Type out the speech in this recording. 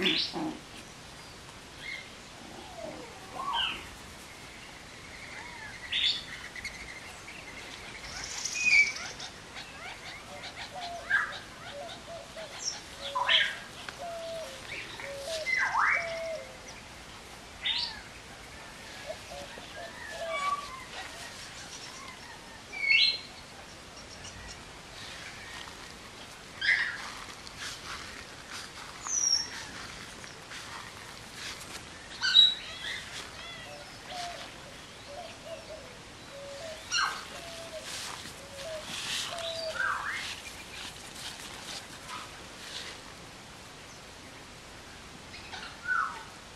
嗯嗯